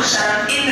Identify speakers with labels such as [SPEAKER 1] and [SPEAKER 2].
[SPEAKER 1] Pakistan in